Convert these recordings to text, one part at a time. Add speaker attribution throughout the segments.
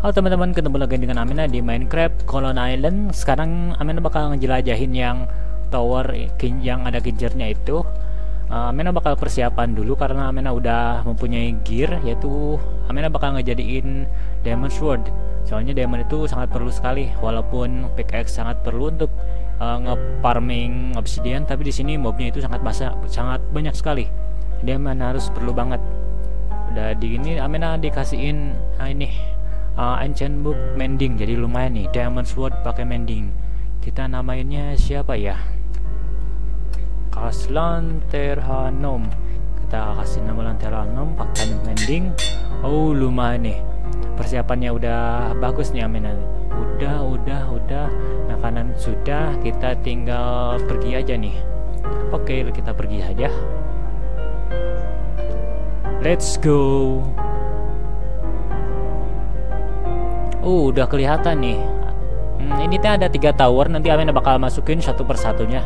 Speaker 1: Halo teman-teman, ketemu lagi dengan Amina di Minecraft Colon Island. Sekarang Amina bakal ngejelajahin yang tower yang ada kincirnya itu. Uh, Amina bakal persiapan dulu karena Amina udah mempunyai gear yaitu Amina bakal ngejadiin Diamond Sword. Soalnya Diamond itu sangat perlu sekali walaupun pickaxe sangat perlu untuk uh, nge-farming obsidian tapi di sini mobnya itu sangat basa, sangat banyak sekali. Diamond harus perlu banget. Udah di ini Amina dikasihin nah ini uh, ancient book mending. Jadi lumayan nih diamond sword pakai mending. Kita namainnya siapa ya? Kaslan Terhanom. Kita kasih nama Terhanom pakai mending. Oh lumayan nih. Persiapannya udah bagus nih Amina. Udah udah udah. Makanan sudah kita tinggal pergi aja nih. Oke kita pergi saja let's go Uh, udah kelihatan nih. Hmm, ini tuh ada tiga tower. Nanti Amin bakal masukin satu persatunya.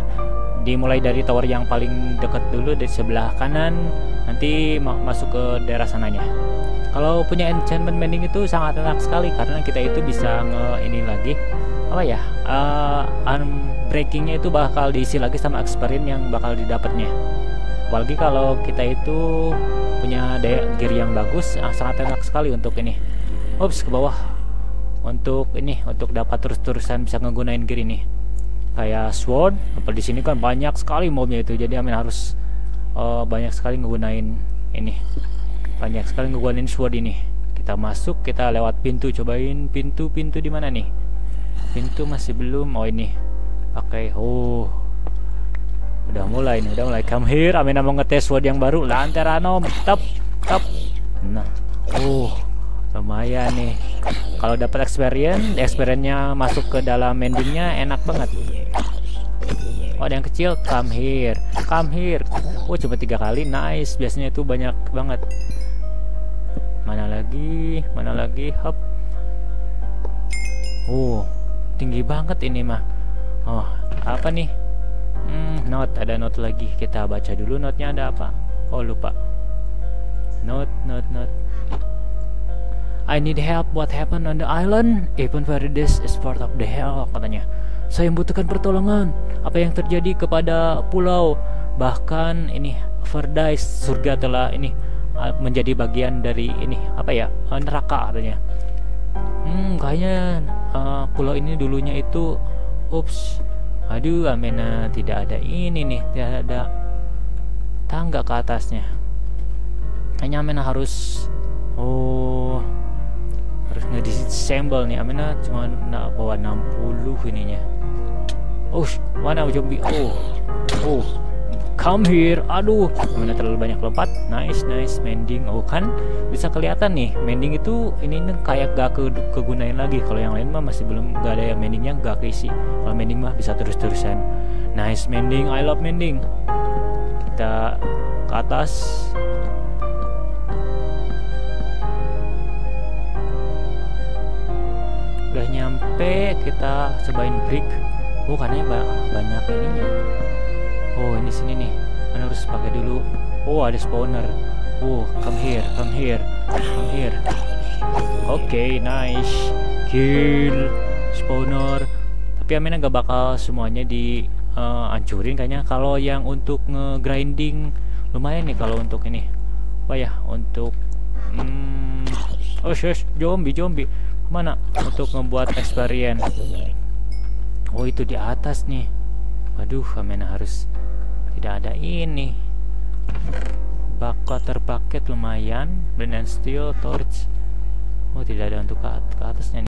Speaker 1: Dimulai dari tower yang paling dekat dulu di sebelah kanan. Nanti ma masuk ke daerah sananya. Kalau punya enchantment mending itu sangat enak sekali karena kita itu bisa nge ini lagi apa ya uh, unbreakingnya itu bakal diisi lagi sama experience yang bakal didapatnya apalagi kalau kita itu punya gear yang bagus uh, sangat enak sekali untuk ini. Ups ke bawah. Untuk ini untuk dapat terus-terusan bisa ngegunain gear ini. Kayak sword apa di sini kan banyak sekali mobnya itu. Jadi Amin harus uh, banyak sekali ngegunain ini. Banyak sekali ngegunain sword ini. Kita masuk kita lewat pintu. Cobain pintu-pintu di mana nih? Pintu masih belum. Oh ini. Pakai oh udah mulai nih udah mulai. Come here Amin mau ngetes sword yang baru. Lanterano tap tap nah oh lumayan nih. Kalau dapat experience experience-nya masuk ke dalam endingnya enak banget. Oh ada yang kecil? Come here come here. Oh cuma tiga kali nice. Biasanya itu banyak banget. Mana lagi? Mana lagi? Hop. Oh tinggi banget ini mah. Oh apa nih hmm, note ada note lagi. Kita baca dulu notnya ada apa? Oh lupa. Note note note I need help. What happened on the island? Even this is part of the hell katanya. Saya membutuhkan pertolongan. Apa yang terjadi kepada pulau? Bahkan ini Paradise surga telah ini uh, menjadi bagian dari ini. Apa ya? Uh, neraka katanya. Hmm kayaknya uh, pulau ini dulunya itu ups aduh Amena tidak ada ini nih tidak ada tangga ke atasnya. Kayaknya Amena harus oh harus nge-disassemble nih. Amina cuma nak bawa 60 ininya. Oh mana zombie oh oh come here. Aduh Amina terlalu banyak lompat? Nice nice. Mending. Oh kan bisa kelihatan nih mending itu ini kayak gak ke kegunain lagi. Kalau yang lain mah masih belum gak ada yang mendingnya gak keisi. Kalau mending mah bisa terus-terusan. Nice mending. I love mending. Kita ke atas. Udah nyampe kita cobain brick. Oh banyak ininya oh ini sini nih. Kan harus pakai dulu. Oh ada spawner. Oh come here come here come here. Oke okay, nice. Kill. Spawner. Tapi Amina gak bakal semuanya di uh, ancurin kayaknya. Kalau yang untuk nge-grinding lumayan nih kalau untuk ini. Apa ya? Untuk hmm, oh shush zombie zombie. Mana untuk membuat experience oh itu di atas nih. Waduh Amena harus tidak ada ini. Bakal terpaket lumayan blend and steel torch. Oh tidak ada untuk ke atasnya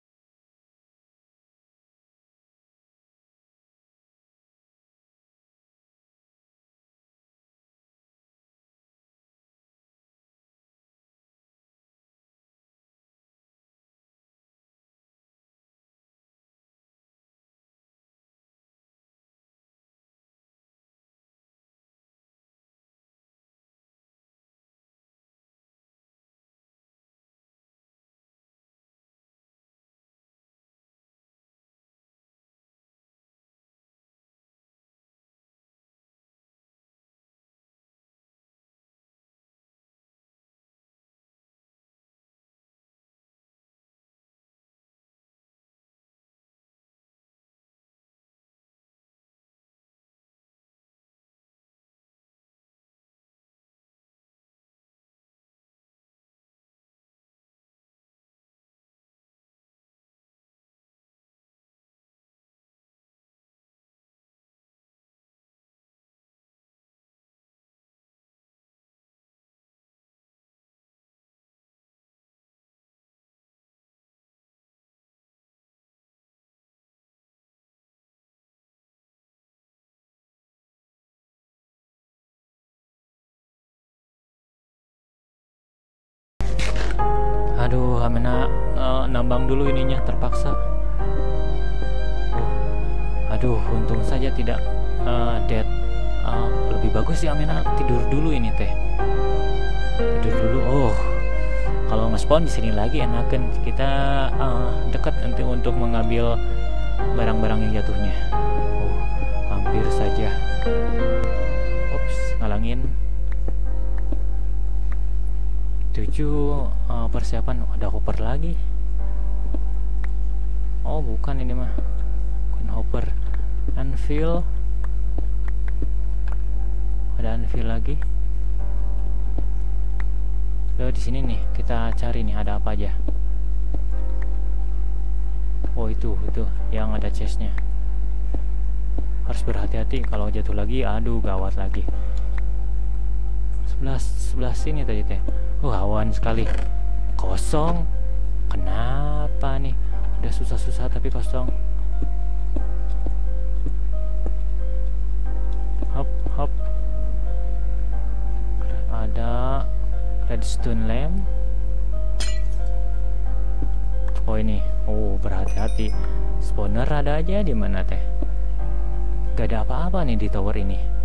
Speaker 1: Aduh, Amena uh, nambang dulu ininya terpaksa. Oh, aduh, untung saja tidak uh, dead. Uh, lebih bagus sih Amena tidur dulu ini teh. Tidur dulu. Oh, kalau nge-spawn di sini lagi enakan kita uh, dekat nanti untuk mengambil barang-barang yang jatuhnya. Oh, hampir saja. Ops, ngalangin tujuh uh, persiapan ada hopper lagi. Oh bukan ini mah. Bukan hopper anvil. Ada anvil lagi. Lalu di sini nih kita cari nih ada apa aja. Oh itu itu yang ada chestnya. Harus berhati-hati kalau jatuh lagi aduh gawat lagi. Sebelah sebelah sini tadi teh Oh awan sekali. Kosong. Kenapa nih? Udah susah-susah tapi kosong. Hop hop. Ada Redstone lamp. Oh ini. Oh berhati-hati. Spawner ada aja di mana teh? Gak ada apa-apa nih di tower ini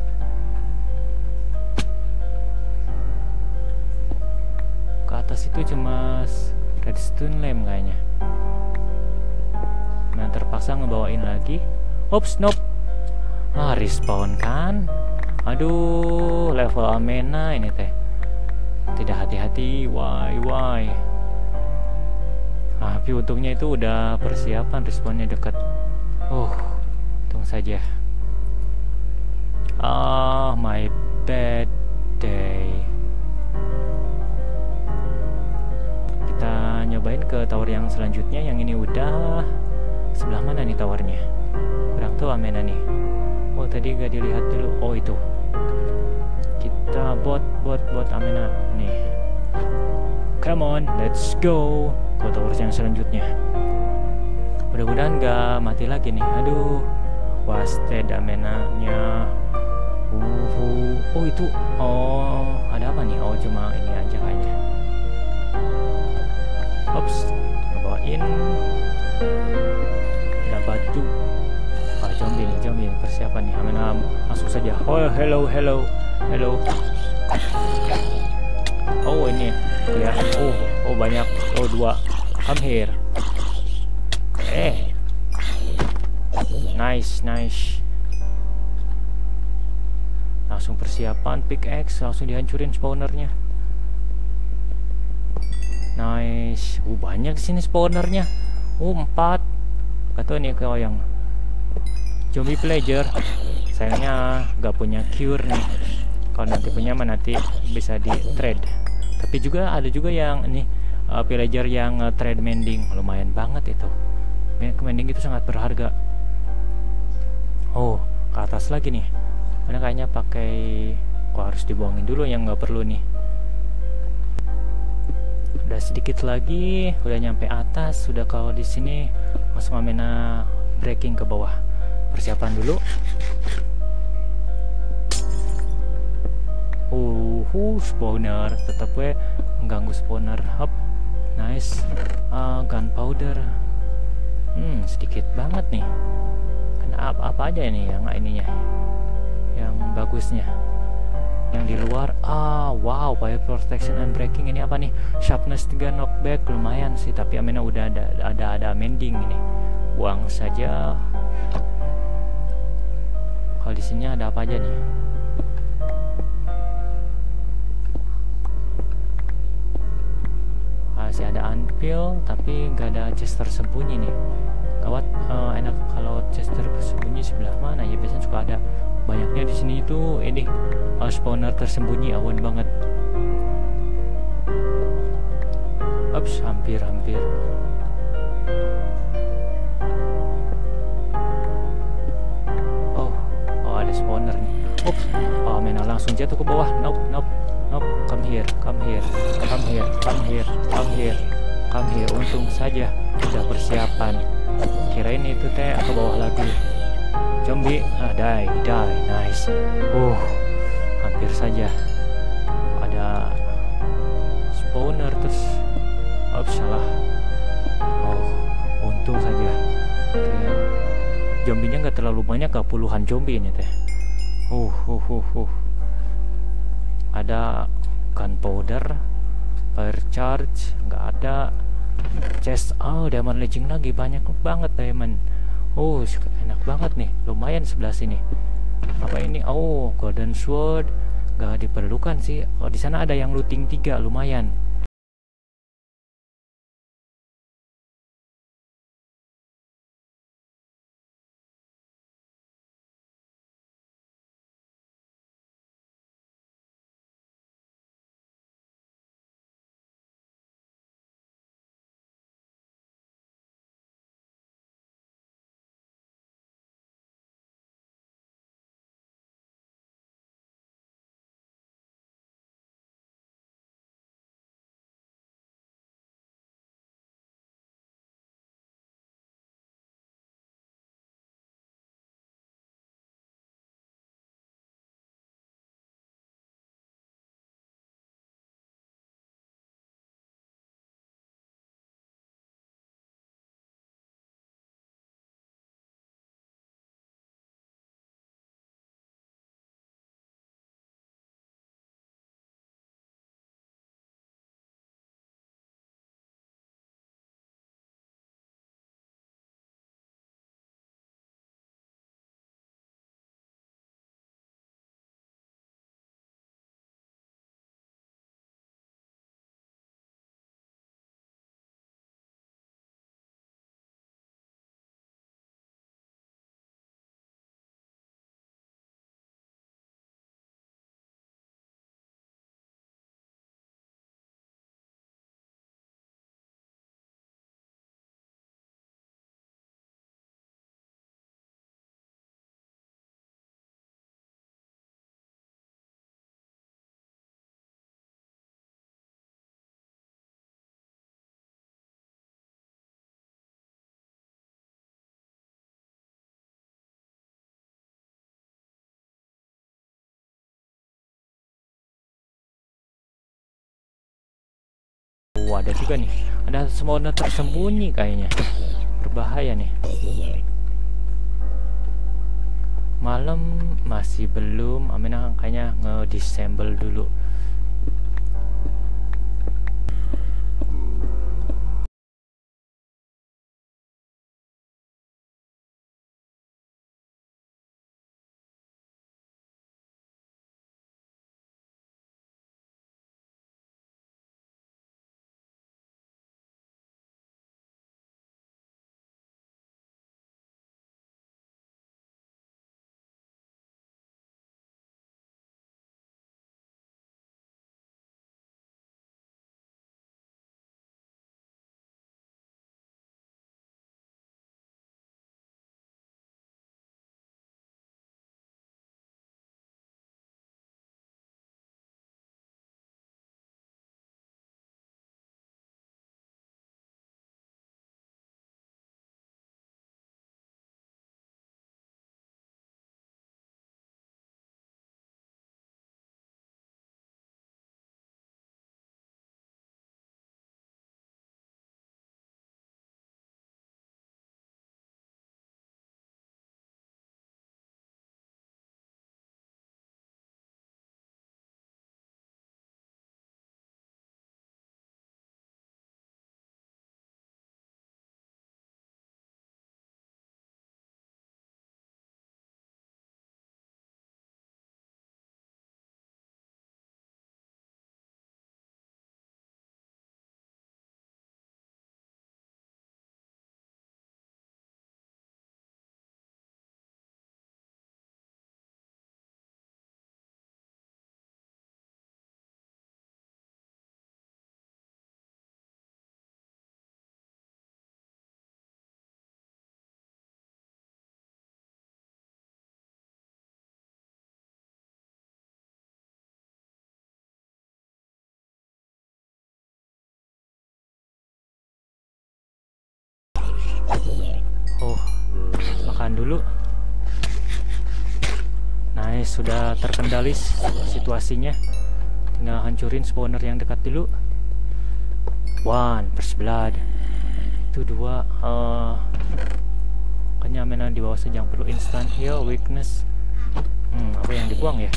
Speaker 1: atas itu cuma redstone lamp kayaknya. Nah terpaksa ngebawain lagi. Ops, nope. Ah respawn kan? Aduh level amena ini teh. Tidak hati-hati why why ah, tapi untungnya itu udah persiapan respawnnya dekat. Oh untung saja. Ah my bad day nyobain ke tower yang selanjutnya. Yang ini udah sebelah mana nih towernya? Kurang tahu Amena nih. Oh tadi gak dilihat dulu. Oh itu. Kita bot bot bot Amena nih. Come on let's go ke tower yang selanjutnya. Mudah-mudahan gak mati lagi nih. Aduh wasted Amena nya uh, oh itu. Oh ada apa nih? Oh cuma ini aja kayaknya Ops, ngebawain ada batu. Ah, zombie nih, zombie nih, persiapan nih. Amin, am, masuk saja. Oh, hello, hello, hello. Oh, ini kelihatan. Oh, oh banyak. Oh, dua. Come here. Eh. Nice, nice. Langsung persiapan pickaxe, langsung dihancurin spawnernya. Nice. Uh, banyak sini spawnernya. Uh, empat. Kata nih kalau yang zombie pleasure. Sayangnya gak punya cure nih. Kalau nanti punya mah nanti bisa di trade. Tapi juga ada juga yang ini uh, villager yang uh, trade mending lumayan banget itu. Mending itu sangat berharga. Oh, ke atas lagi nih. Mana kayaknya pakai kok harus dibuangin dulu yang nggak perlu nih udah sedikit lagi udah nyampe atas sudah kalau di sini masuk amena breaking ke bawah. Persiapan dulu. Uh, uh spawner. Tetap we mengganggu spawner. Hop. Nice. Uh, gunpowder. Hmm sedikit banget nih. Kenapa apa aja ini yang ininya. Yang bagusnya yang di luar. Ah wow fire protection and breaking ini apa nih? Sharpness 3 knockback lumayan sih tapi Amina udah ada ada ada mending ini. Buang saja. Kalau di sini ada apa aja nih? Masih ada anvil tapi nggak ada chest tersembunyi nih. Gawat uh, enak kalau chest tersembunyi sebelah mana? Ya biasanya suka ada banyaknya di sini itu ini uh, spawner tersembunyi awan banget. Ups hampir hampir. Oh oh ada spawner nih. Ups oh mena langsung jatuh ke bawah. Nope nope nope. Come here come here come here come here come here come here. Untung saja sudah persiapan. Kirain itu teh ke bawah lagi zombie? Ah, die die nice. Uh hampir saja. Ada spawner terus oh salah. Oh untung saja. Oke. zombinya nggak terlalu banyak gak puluhan zombie ini teh. Uh uh uh uh ada gunpowder fire charge nggak ada. Chest oh diamond legend lagi banyak banget diamond oh enak banget nih. Lumayan sebelah sini. Apa ini? Oh golden sword. Gak diperlukan sih. Oh di sana ada yang looting tiga. Lumayan Oh, ada juga nih. Ada spawner tersembunyi kayaknya. Berbahaya nih. Malam masih belum. Amina kayaknya nge-disassemble dulu. Oh, makan dulu. Nice, sudah terkendali situasinya. Tinggal hancurin spawner yang dekat dulu. one first blood. Itu dua uh, kayaknya mainan di bawah saja yang perlu instant heal weakness. Hmm apa yang dibuang ya?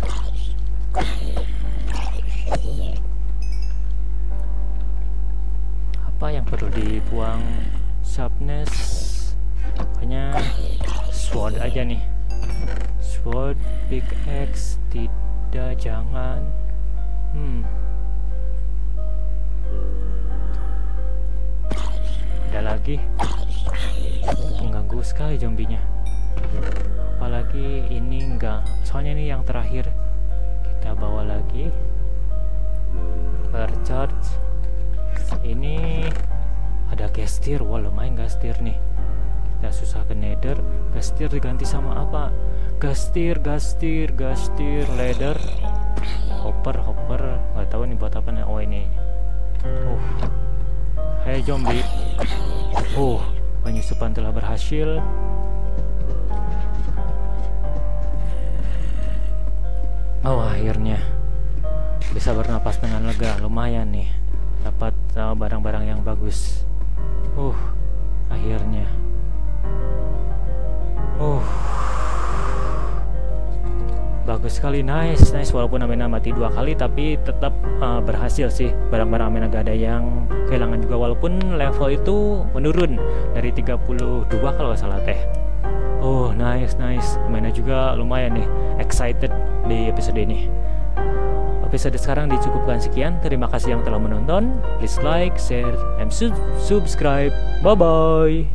Speaker 1: Apa yang perlu dibuang? Sharpness hanya sword aja nih. Sword big X tidak jangan. Hmm. Ada lagi. Mengganggu sekali zombinya. Apalagi ini enggak. Soalnya ini yang terakhir. Kita bawa lagi. Charge ini ada gestir wah lumayan gestir nih kita susah ke nether gestir diganti sama apa? Gastir gastir gastir leather hopper hopper. Nggak tahu nih buat apa nih oh ini. Uh. Hey zombie. Uh penyusupan telah berhasil. Oh akhirnya. Bisa bernapas dengan lega. Lumayan nih. Dapat uh, barang-barang uh, yang bagus. Uh akhirnya uh bagus sekali nice nice walaupun Amena mati dua kali tapi tetap uh, berhasil sih barang-barang Amena gak ada yang kehilangan juga walaupun level itu menurun dari 32 kalau nggak salah teh oh nice nice Amena juga lumayan nih excited di episode ini episode sekarang dicukupkan sekian. Terima kasih yang telah menonton. Please like, share, and subscribe. Bye bye.